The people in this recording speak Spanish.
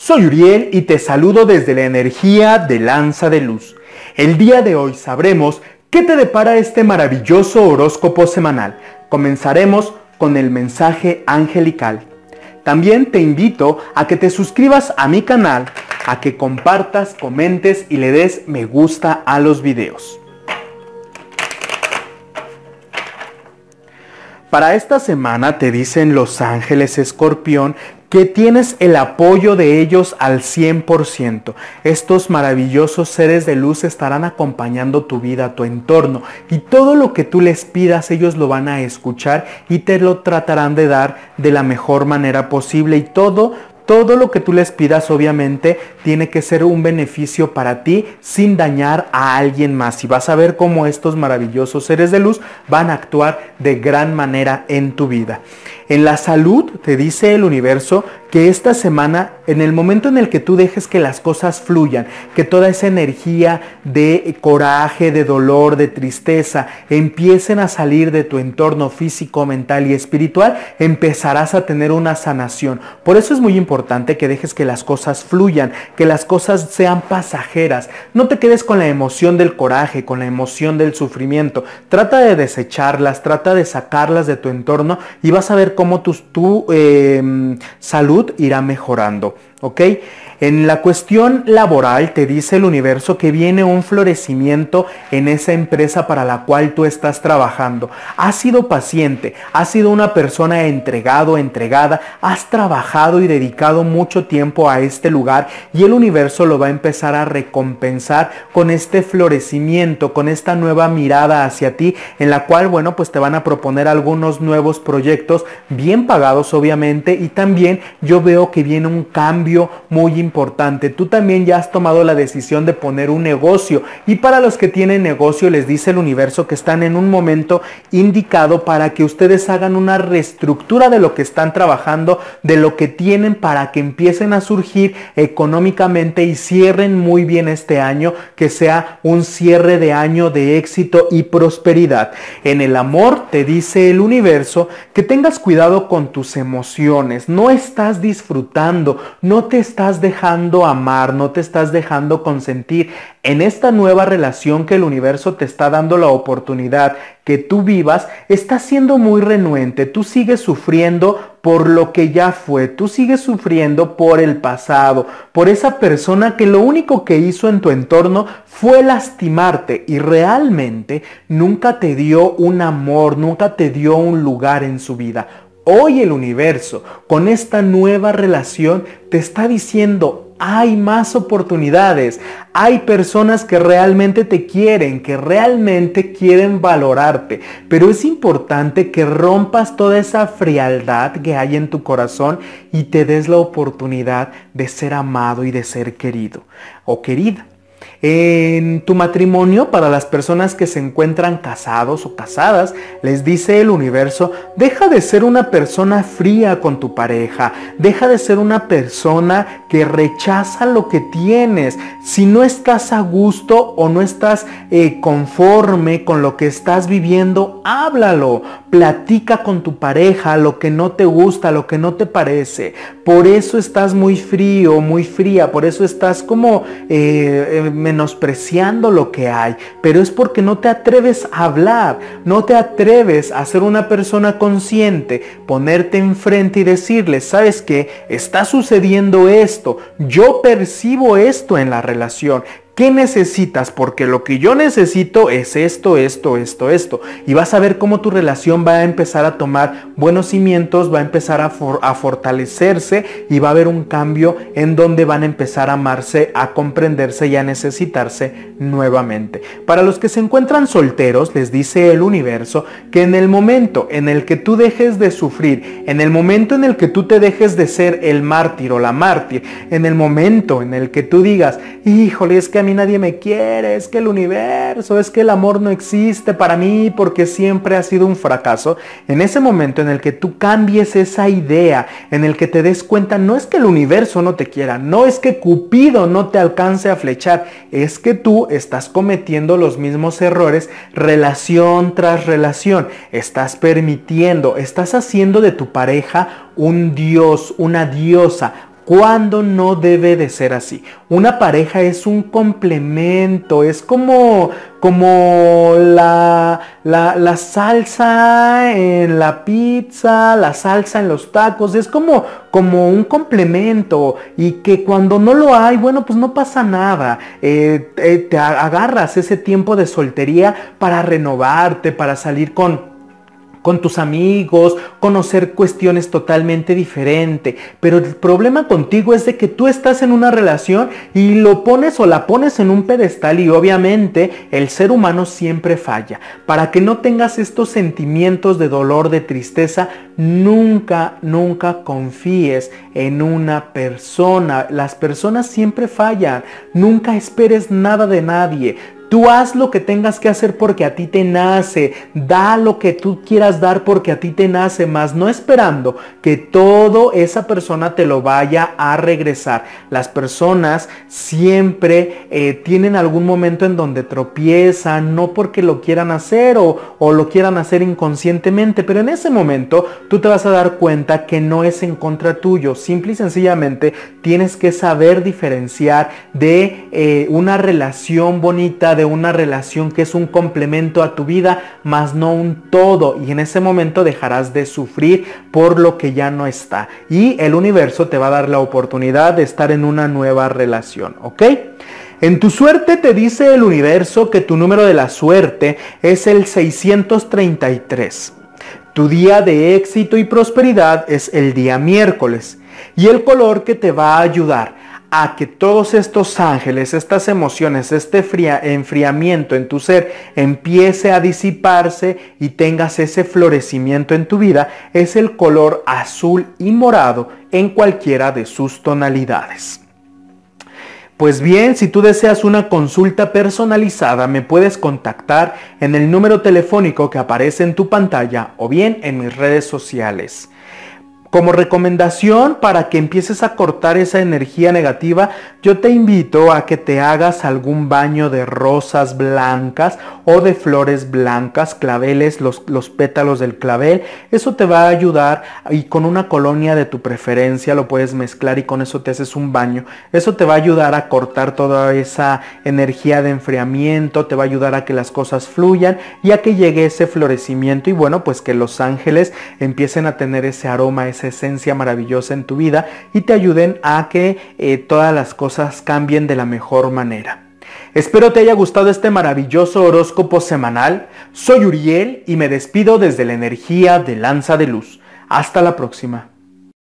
Soy Uriel y te saludo desde la energía de Lanza de Luz. El día de hoy sabremos qué te depara este maravilloso horóscopo semanal. Comenzaremos con el mensaje angelical. También te invito a que te suscribas a mi canal, a que compartas, comentes y le des me gusta a los videos. Para esta semana te dicen los ángeles escorpión que tienes el apoyo de ellos al 100%. Estos maravillosos seres de luz estarán acompañando tu vida, tu entorno y todo lo que tú les pidas ellos lo van a escuchar y te lo tratarán de dar de la mejor manera posible y todo todo lo que tú les pidas obviamente tiene que ser un beneficio para ti sin dañar a alguien más. Y vas a ver cómo estos maravillosos seres de luz van a actuar de gran manera en tu vida. En la salud, te dice el universo, que esta semana, en el momento en el que tú dejes que las cosas fluyan, que toda esa energía de coraje, de dolor, de tristeza, empiecen a salir de tu entorno físico, mental y espiritual, empezarás a tener una sanación. Por eso es muy importante que dejes que las cosas fluyan, que las cosas sean pasajeras. No te quedes con la emoción del coraje, con la emoción del sufrimiento. Trata de desecharlas, trata de sacarlas de tu entorno y vas a ver cómo tu, tu eh, salud irá mejorando. ¿Ok? En la cuestión laboral te dice el universo que viene un florecimiento en esa empresa para la cual tú estás trabajando. Has sido paciente, has sido una persona entregado, entregada, has trabajado y dedicado mucho tiempo a este lugar y el universo lo va a empezar a recompensar con este florecimiento, con esta nueva mirada hacia ti en la cual, bueno, pues te van a proponer algunos nuevos proyectos bien pagados obviamente y también yo veo que viene un cambio muy importante. Tú también ya has tomado la decisión de poner un negocio y para los que tienen negocio les dice el universo que están en un momento indicado para que ustedes hagan una reestructura de lo que están trabajando, de lo que tienen para que empiecen a surgir económicamente y cierren muy bien este año, que sea un cierre de año de éxito y prosperidad. En el amor te dice el universo que tengas cuidado con tus emociones, no estás disfrutando, no te estás dejando dejando amar, no te estás dejando consentir en esta nueva relación que el universo te está dando la oportunidad que tú vivas, estás siendo muy renuente, tú sigues sufriendo por lo que ya fue, tú sigues sufriendo por el pasado, por esa persona que lo único que hizo en tu entorno fue lastimarte y realmente nunca te dio un amor, nunca te dio un lugar en su vida. Hoy el universo, con esta nueva relación, te está diciendo, hay más oportunidades, hay personas que realmente te quieren, que realmente quieren valorarte, pero es importante que rompas toda esa frialdad que hay en tu corazón y te des la oportunidad de ser amado y de ser querido o querida. En tu matrimonio, para las personas que se encuentran casados o casadas, les dice el universo, deja de ser una persona fría con tu pareja, deja de ser una persona que rechaza lo que tienes. Si no estás a gusto o no estás eh, conforme con lo que estás viviendo, háblalo, platica con tu pareja lo que no te gusta, lo que no te parece. Por eso estás muy frío, muy fría, por eso estás como... Eh, eh, menospreciando lo que hay, pero es porque no te atreves a hablar, no te atreves a ser una persona consciente, ponerte enfrente y decirle, ¿sabes qué? Está sucediendo esto, yo percibo esto en la relación, ¿Qué necesitas? Porque lo que yo necesito es esto, esto, esto, esto. Y vas a ver cómo tu relación va a empezar a tomar buenos cimientos, va a empezar a, fortalecerse y va a haber un cambio en donde van a empezar a amarse, a comprenderse y a necesitarse nuevamente. Para los que se encuentran solteros, les dice el universo que en el momento en el que tú dejes de sufrir, en el momento en el que tú te dejes de ser el mártir o la mártir, en el momento en el que tú digas, híjole, es que a nadie me quiere, es que el universo, es que el amor no existe para mí porque siempre ha sido un fracaso. En ese momento en el que tú cambies esa idea, en el que te des cuenta, no es que el universo no te quiera, no es que Cupido no te alcance a flechar, es que tú estás cometiendo los mismos errores relación tras relación. Estás permitiendo, estás haciendo de tu pareja un dios, una diosa, cuando no debe de ser así. Una pareja es un complemento, es como, como la, la, salsa en la pizza, la salsa en los tacos, es como, como un complemento y que cuando no lo hay, bueno, pues no pasa nada. Eh, eh, te agarras ese tiempo de soltería para renovarte, para salir con con tus amigos, conocer cuestiones totalmente diferentes. Pero el problema contigo es de que tú estás en una relación y lo pones o la pones en un pedestal y obviamente el ser humano siempre falla. Para que no tengas estos sentimientos de dolor, de tristeza, nunca, nunca confíes en una persona. Las personas siempre fallan. Nunca esperes nada de nadie. Tú haz lo que tengas que hacer porque a ti te nace. Da lo que tú quieras dar porque a ti te nace, más no esperando que todo esa persona te lo vaya a regresar. Las personas siempre eh, tienen algún momento en donde tropiezan, no porque lo quieran hacer o, lo quieran hacer inconscientemente, pero en ese momento tú te vas a dar cuenta que no es en contra tuyo. Simple y sencillamente tienes que saber diferenciar de eh, una relación bonita, de una relación que es un complemento a tu vida, más no un todo. Y en ese momento dejarás de sufrir por lo que ya no está. Y el universo te va a dar la oportunidad de estar en una nueva relación, ¿ok? En tu suerte te dice el universo que tu número de la suerte es el 633. Tu día de éxito y prosperidad es el día miércoles. Y el color que te va a ayudar a que todos estos ángeles, estas emociones, este enfriamiento en tu ser empiece a disiparse y tengas ese florecimiento en tu vida, es el color azul y morado en cualquiera de sus tonalidades. Pues bien, si tú deseas una consulta personalizada, me puedes contactar en el número telefónico que aparece en tu pantalla o bien en mis redes sociales. Como recomendación para que empieces a cortar esa energía negativa, yo te invito a que te hagas algún baño de rosas blancas o de flores blancas, claveles, los, los, pétalos del clavel. Eso te va a ayudar y con una colonia de tu preferencia lo puedes mezclar y con eso te haces un baño. Eso te va a ayudar a cortar toda esa energía de enfriamiento, te va a ayudar a que las cosas fluyan y a que llegue ese florecimiento y bueno, pues que los ángeles empiecen a tener ese aroma, esencia maravillosa en tu vida y te ayuden a que eh, todas las cosas cambien de la mejor manera. Espero te haya gustado este maravilloso horóscopo semanal. Soy Uriel y me despido desde la energía de Lanza de Luz. Hasta la próxima.